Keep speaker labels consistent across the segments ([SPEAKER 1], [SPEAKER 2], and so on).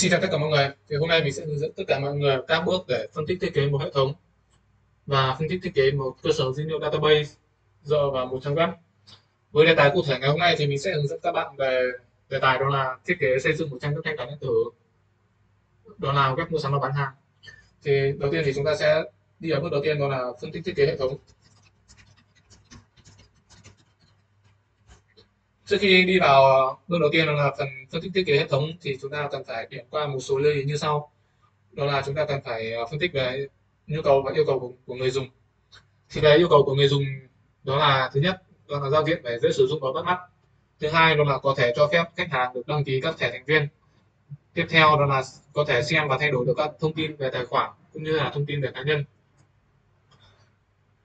[SPEAKER 1] Xin chào tất cả mọi người. Thì hôm nay mình sẽ hướng dẫn tất cả mọi người các bước để phân tích thiết kế một hệ thống và phân tích thiết kế một cơ sở dữ liệu database dựa vào một trang web. Với đề tài cụ thể ngày hôm nay thì mình sẽ hướng dẫn các bạn về đề tài đó là thiết kế xây dựng một trang web thanh toán điện tử. Đó là web mua sắm và bán hàng. Thì đầu tiên thì chúng ta sẽ đi ở bước đầu tiên, đó là phân tích thiết kế hệ thống. Trước khi đi vào ờ, bước đầu tiên là phần phân tích thiết kế hệ thống thì chúng ta cần phải điểm qua một số lưu ý như sau. Đó là chúng ta cần phải ờ, phân tích về nhu cầu và yêu cầu của, của người dùng. Thì về yêu cầu của người dùng đó là thứ nhất đó là giao diện phải dễ sử dụng và bắt mắt. Thứ hai đó là có thể cho phép khách hàng được đăng ký các thẻ thành viên. Tiếp theo đó là có thể xem và thay đổi được các thông tin về tài khoản cũng như là thông tin về cá nhân.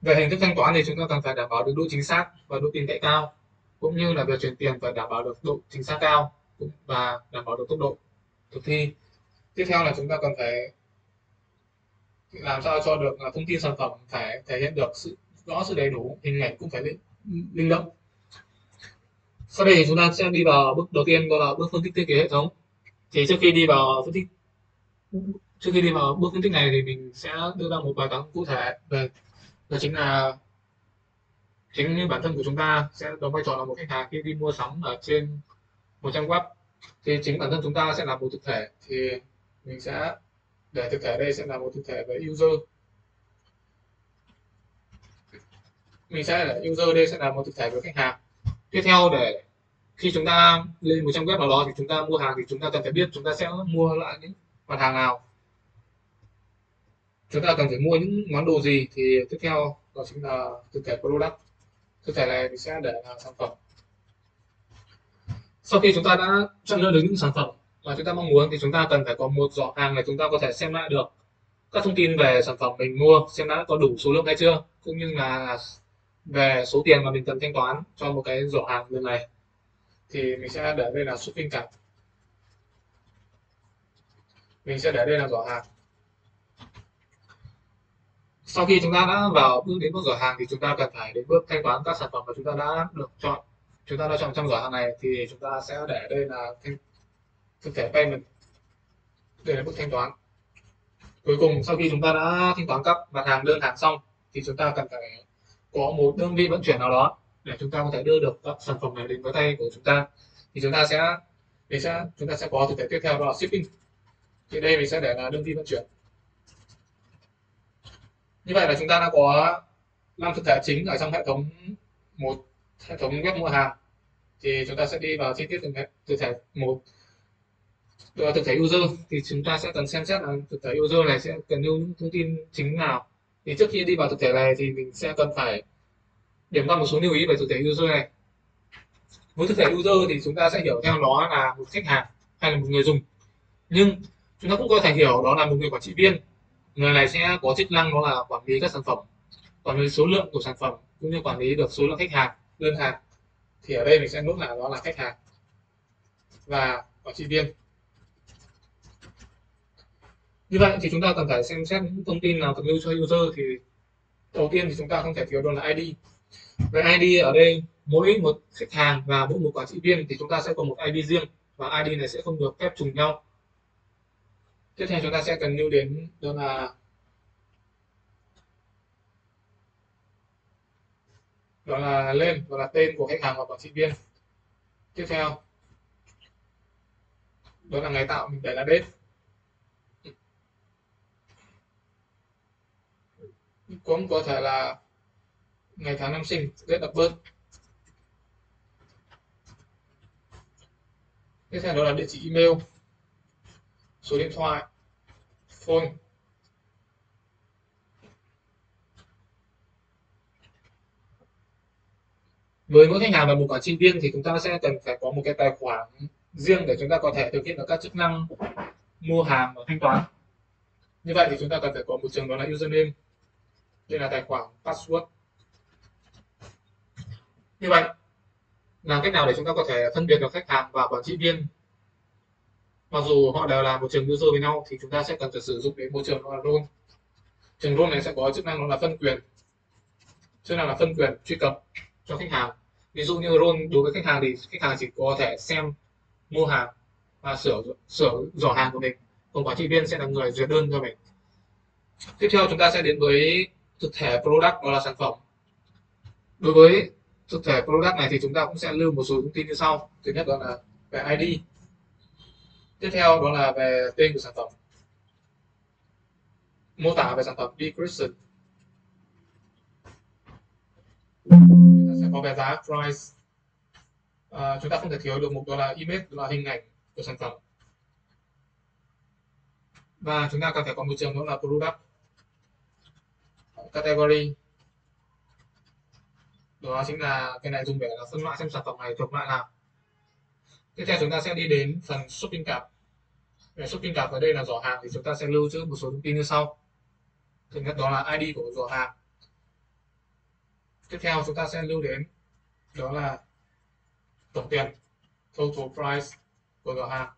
[SPEAKER 1] Về hình thức thanh toán thì chúng ta cần phải đảm bảo được độ chính xác và độ tin cậy cao cũng như là việc chuyển tiền phải đảm bảo được độ chính xác cao và đảm bảo được tốc độ thực thi. Tiếp theo là chúng ta cần phải làm sao cho được à, thông tin sản phẩm phải thể hiện được sự rõ sự đầy đủ, hình ảnh cũng phải linh động. Sau đây thì chúng ta sẽ đi vào bước đầu tiên, đó là bước phân tích thiết kế hệ thống. Thì trước khi đi vào phân tích trước khi đi vào bước phân tích này thì mình sẽ đưa ra một bài toán cụ thể về đó chính là chính như bản thân của chúng ta sẽ đóng vai trò là một khách hàng khi đi mua sắm ở trên một trang web. Thì chính bản thân chúng ta sẽ là một thực thể. Thì mình sẽ, để thực thể đây sẽ là một thực thể về user. Mình sẽ để user đây sẽ là một thực thể về khách hàng. Tiếp theo, để khi chúng ta lên một trang web nào đó thì chúng ta mua hàng thì chúng ta cần phải biết chúng ta sẽ mua lại những mặt hàng nào. Chúng ta cần phải mua những món đồ gì thì tiếp theo đó chính là thực thể product thực thể này mình sẽ để là sản phẩm. Sau khi chúng ta đã chọn lựa được những sản phẩm mà chúng ta mong muốn thì chúng ta cần phải có một giỏ hàng để chúng ta có thể xem lại được các thông tin về sản phẩm mình mua, xem đã có đủ số lượng hay chưa, cũng như là về số tiền mà mình cần thanh toán cho một cái giỏ hàng lần này. Thì mình sẽ để đây là shopping cart mình sẽ để đây là giỏ hàng sau khi chúng ta đã vào bước đến bước cửa hàng thì chúng ta cần phải đến bước thanh toán các sản phẩm mà chúng ta đã được chọn. Chúng ta đã chọn trong cửa hàng này thì chúng ta sẽ để đây là thanh, thực thể payment. Để bước thanh toán. Cuối cùng sau khi chúng ta đã thanh toán các mặt hàng đơn hàng xong thì chúng ta cần phải có một đơn vị vận chuyển nào đó để chúng ta có thể đưa được các sản phẩm này đến với tay của chúng ta. Thì chúng ta sẽ mình sẽ chúng ta sẽ có thực thể tiếp theo đó là shipping. Thì đây mình sẽ để là đơn vị vận chuyển như vậy là chúng ta đã có năm thực thể chính ở trong hệ thống một, hệ thống web mua hàng. Thì chúng ta sẽ đi vào chi tiết từng thực thể một thực thể user. Thì chúng ta sẽ cần xem xét là thực thể user này sẽ cần lưu những thông tin chính nào. Thì trước khi đi vào thực thể này thì mình sẽ cần phải điểm qua một số lưu ý về thực thể user này. Với thực thể user thì chúng ta sẽ hiểu theo nó là một khách hàng hay là một người dùng. Nhưng chúng ta cũng có thể hiểu đó là một người quản trị viên người này sẽ có chức năng đó là quản lý các sản phẩm, quản lý số lượng của sản phẩm, cũng như quản lý được số lượng khách hàng, đơn hàng. Thì ở đây mình sẽ nốt là đó là khách hàng và quản trị viên. Như vậy thì chúng ta cần phải xem xét những thông tin nào cần lưu cho user thì đầu tiên thì chúng ta không thể thiếu đó là ID về ID ở đây, mỗi một khách hàng và mỗi một quản trị viên thì chúng ta sẽ có một ID riêng và ID này sẽ không được phép trùng nhau tiếp theo chúng ta sẽ cần lưu đến đó là đó là lên, đó là tên của khách hàng và quản trị viên. Tiếp theo, đó là ngày tạo, mình để là date. Cũng có thể là ngày tháng năm sinh, date of birth. Tiếp theo đó là địa chỉ email số điện thoại. Phone. Với mỗi khách hàng và một quản trị viên thì chúng ta sẽ cần phải có một cái tài khoản riêng để chúng ta có thể thực hiện được các chức năng mua hàng và thanh toán. Như vậy thì chúng ta cần phải có một trường đó là username. Đây là tài khoản password. Như vậy, làm cách nào để chúng ta có thể phân biệt được khách hàng và quản trị viên? Mặc dù họ đều là một trường user với nhau, thì chúng ta sẽ cần phải sử dụng đến một trường đó là role. Trường role này sẽ có chức năng đó là phân quyền. Chức năng là phân quyền, truy cập cho khách hàng. Ví dụ như role đối với khách hàng thì khách hàng chỉ có thể xem mua hàng và sửa sửa giỏ hàng của mình. Còn quản trị viên sẽ là người duyệt đơn cho mình. Tiếp theo chúng ta sẽ đến với thực thể product đó là sản phẩm. Đối với thực thể product này thì chúng ta cũng sẽ lưu một số thông tin như sau. Thứ nhất đó là về ID tiếp theo đó là về tên của sản phẩm. Mô tả về sản phẩm description chúng ta sẽ có về giá price. À, chúng ta không thể thiếu được một đó là image đó là hình ảnh của sản phẩm. Và chúng ta cần phải có một trường đó là product category. Đó chính là cái này dùng để là phân loại xem sản phẩm này thuộc loại nào tiếp theo chúng ta sẽ đi đến phần shopping cart. Về shopping cart ở đây là giỏ hàng thì chúng ta sẽ lưu trữ một số thông tin như sau. Thứ nhất đó là ID của giỏ hàng. Tiếp theo chúng ta sẽ lưu đến đó là tổng tiền total price của giỏ hàng.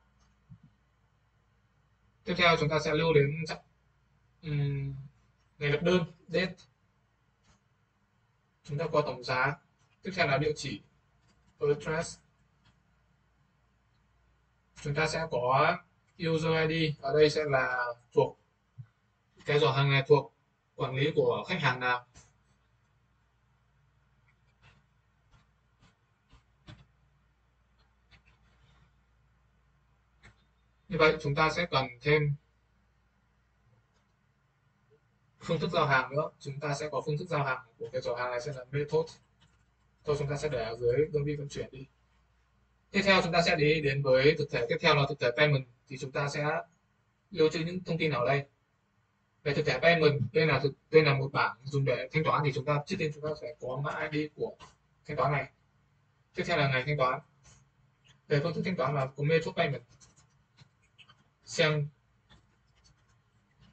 [SPEAKER 1] Tiếp theo chúng ta sẽ lưu đến um, ngày lập đơn date. Chúng ta có tổng giá. Tiếp theo là địa chỉ address chúng ta sẽ có user ID ở đây sẽ là thuộc cái giỏ hàng này thuộc quản lý của khách hàng nào. Như vậy chúng ta sẽ cần thêm phương thức giao hàng nữa. Chúng ta sẽ có phương thức giao hàng của cái giỏ hàng này sẽ là method thôi, chúng ta sẽ để ở dưới đơn vị vận chuyển đi tiếp theo chúng ta sẽ đi đến với thực thể. Tiếp theo là thực thể payment. Thì chúng ta sẽ lưu trữ những thông tin ở đây. Về thực thể payment, đây là thực, đây là một bảng dùng để thanh toán. Thì chúng ta, trước tiên chúng ta sẽ có mã ID của thanh toán này. Tiếp theo là ngày thanh toán. Về phương thức thanh toán là của method payment. Xem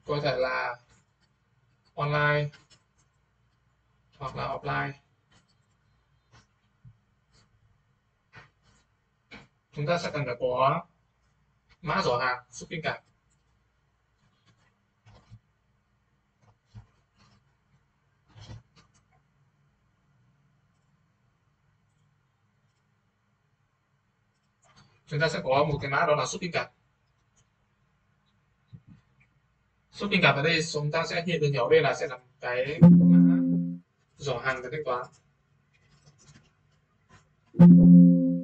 [SPEAKER 1] có thể là online hoặc là offline. Chúng ta sẽ cần phải có mã giỏ hàng shopping cart chúng ta sẽ có một cái mã đó là shopping cart shopping cart ở đây chúng ta sẽ hiện được nhỏ đây là sẽ là cái mã giỏ hàng và thanh toán.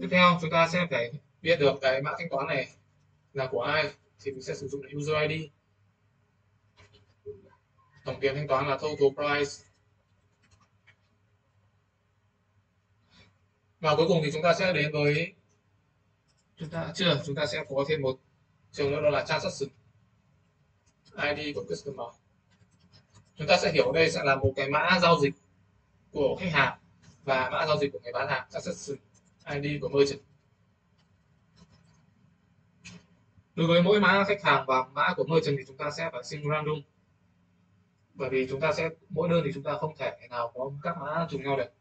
[SPEAKER 1] Tiếp theo chúng ta sẽ phải biết được cái mã thanh toán này là của ai thì mình sẽ sử dụng user ID tổng tiền thanh toán là total price. Và cuối cùng thì chúng ta sẽ đến với, chúng ta, chưa, chúng ta sẽ có thêm một trường nữa, đó là transaction ID của customer. Chúng ta sẽ hiểu đây sẽ là một cái mã giao dịch của khách hàng và mã giao dịch của người bán hàng transaction ID của merchant. Đối với mỗi mã khách hàng và mã của merchant thì chúng ta sẽ phải sinh random. Bởi vì chúng ta sẽ, mỗi đơn thì chúng ta không thể nào có các mã trùng nhau được.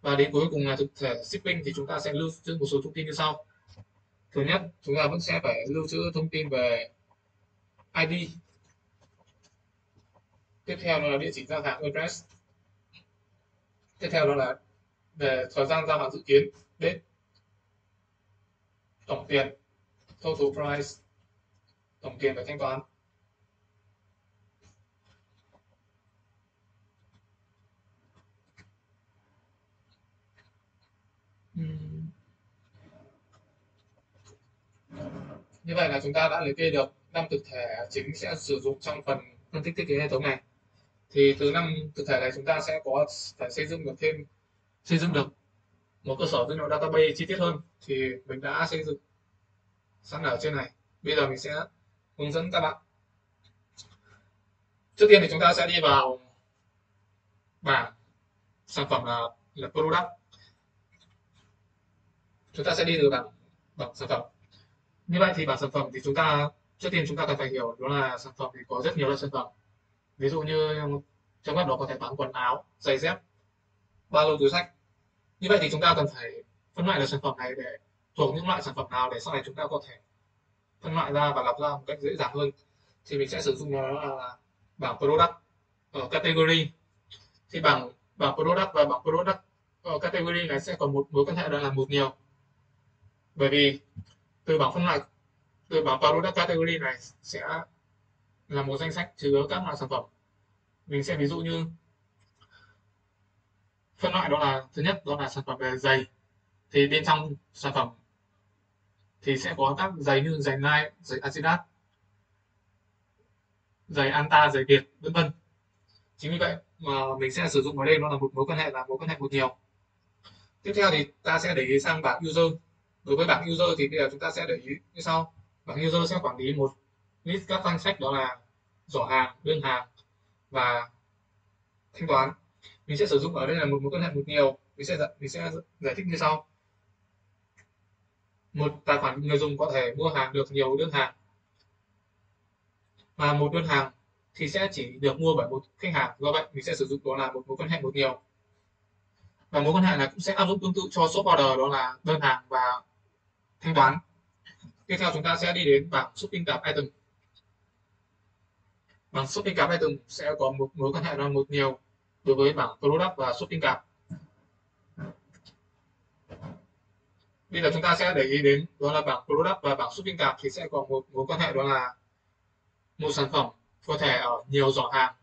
[SPEAKER 1] Và đến cuối cùng là thực thể shipping thì chúng ta sẽ lưu trữ một số thông tin như sau. Thứ nhất, chúng ta vẫn sẽ phải lưu trữ thông tin về ID tiếp theo đó là địa chỉ giao hàng, address. Tiếp theo đó là về thời gian giao hàng dự kiến, date, tổng tiền total price, tổng tiền phải thanh toán. Như vậy là chúng ta đã liệt kê được năm thực thể chính sẽ sử dụng trong phần phân tích thiết kế hệ thống này. Thì từ năm thực thể này chúng ta sẽ có, phải xây dựng được thêm, xây dựng được một cơ sở dữ liệu database chi tiết hơn. Thì mình đã xây dựng sẵn ở trên này. Bây giờ mình sẽ hướng dẫn các bạn. Trước tiên thì chúng ta sẽ đi vào bảng sản phẩm là là product. Chúng ta sẽ đi từ bảng bảng sản phẩm. Như vậy thì bảng sản phẩm thì chúng ta, trước tiên chúng ta cần phải hiểu đó là sản phẩm thì có rất nhiều loại sản phẩm. Ví dụ như trong web đó có thể bán quần áo, giày dép, ba lô túi sách. Như vậy thì chúng ta cần phải phân loại được sản phẩm này để thuộc những loại sản phẩm nào để sau này chúng ta có thể phân loại ra và lọc ra một cách dễ dàng hơn, thì mình sẽ sử dụng nó là bảng product ở category. Thì bảng bảng product và bảng product ở category này sẽ có một mối quan hệ đó là một nhiều. Bởi vì từ bảng phân loại, từ bảng product category này sẽ là một danh sách chứa các loại sản phẩm. Mình sẽ ví dụ như phân loại đó là, thứ nhất đó là sản phẩm về giày. Thì bên trong sản phẩm thì sẽ có các giày như giày Nike, giày Adidas, giày Anta, giày Việt, vân vân. Chính vì vậy mà mình sẽ sử dụng ở đây nó là một mối quan hệ là mối quan hệ một nhiều. Tiếp theo thì ta sẽ để ý sang bảng user. Đối với bảng user thì bây giờ chúng ta sẽ để ý như sau. Bảng user sẽ quản lý một list các danh sách đó là giỏ hàng, đơn hàng và thanh toán. Mình sẽ sử dụng ở đây là một mối quan hệ một nhiều. Mình sẽ mình sẽ giải thích như sau một tài khoản người dùng có thể mua hàng được nhiều đơn hàng. Và một đơn hàng thì sẽ chỉ được mua bởi một khách hàng. Do vậy, mình sẽ sử dụng đó là một mối quan hệ một nhiều. Và mối quan hệ này cũng sẽ áp dụng tương tự cho shop order, đó là đơn hàng và thanh toán. Tiếp theo chúng ta sẽ đi đến bảng shopping cart item. Bảng shopping cart item sẽ có một mối quan hệ là một nhiều đối với bảng product và shopping cart. Bây giờ chúng ta sẽ để ý đến đó là bảng product và bảng shopping cart thì sẽ có một mối quan hệ đó là một sản phẩm có thể ở nhiều giỏ hàng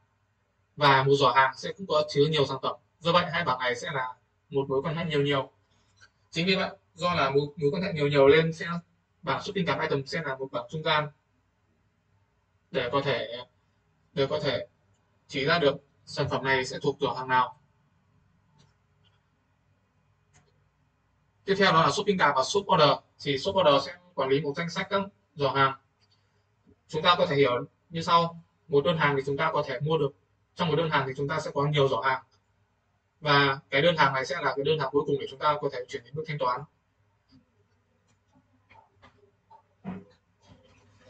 [SPEAKER 1] và một giỏ hàng sẽ cũng có chứa nhiều sản phẩm. Do vậy hai bảng này sẽ là một mối quan hệ nhiều nhiều. Chính vì vậy do là mối, mối quan hệ nhiều nhiều lên sẽ bảng xuất shopping cart item sẽ là một bảng trung gian để có thể để có thể chỉ ra được sản phẩm này sẽ thuộc giỏ hàng nào. Tiếp theo đó là shopping cart và shop order. Thì shop order sẽ quản lý một danh sách các giỏ hàng. Chúng ta có thể hiểu như sau. Một đơn hàng thì chúng ta có thể mua được. Trong một đơn hàng thì chúng ta sẽ có nhiều giỏ hàng. Và cái đơn hàng này sẽ là cái đơn hàng cuối cùng để chúng ta có thể chuyển đến bước thanh toán.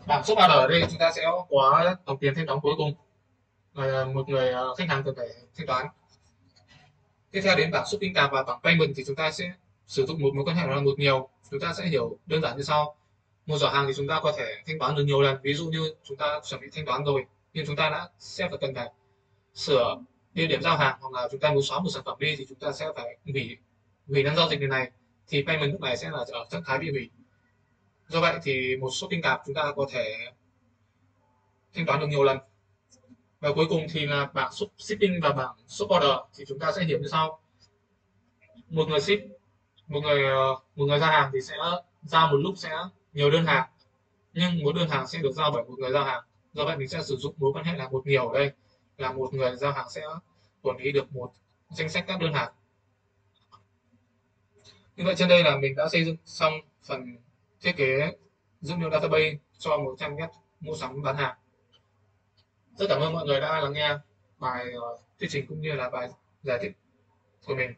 [SPEAKER 1] Bảng shop order ở đây chúng ta sẽ có tổng tiền thanh toán cuối cùng. À, một người à, khách hàng cần phải thanh toán. Tiếp theo đến bảng shopping cart và bảng payment thì chúng ta sẽ sử dụng một mối quan hệ là một nhiều. Chúng ta sẽ hiểu đơn giản như sau. Một giỏ hàng thì chúng ta có thể thanh toán được nhiều lần. Ví dụ như chúng ta chuẩn bị thanh toán rồi, nhưng chúng ta đã sẽ phải cần phải sửa địa điểm giao hàng hoặc là chúng ta muốn xóa một sản phẩm đi thì chúng ta sẽ phải hủy hủy đang giao dịch này thì payment lúc này sẽ là ở trạng thái bị hủy. Do vậy thì một shopping cart chúng ta có thể thanh toán được nhiều lần. Và cuối cùng thì là bảng shipping và bảng shop order. Thì chúng ta sẽ hiểu như sau. Một người ship một người ờ, một người giao hàng thì sẽ giao một lúc sẽ nhiều đơn hàng. Nhưng một đơn hàng sẽ được giao bởi một người giao hàng. Do vậy mình sẽ sử dụng mối quan hệ là một nhiều ở đây, là một người giao hàng sẽ quản lý được một danh sách các đơn hàng. Như vậy trên đây là mình đã xây dựng xong phần thiết kế dữ liệu database cho một trang web mua sắm bán hàng. Rất cảm ơn mọi người đã lắng nghe bài ờ, thuyết trình cũng như là bài giải thích của mình.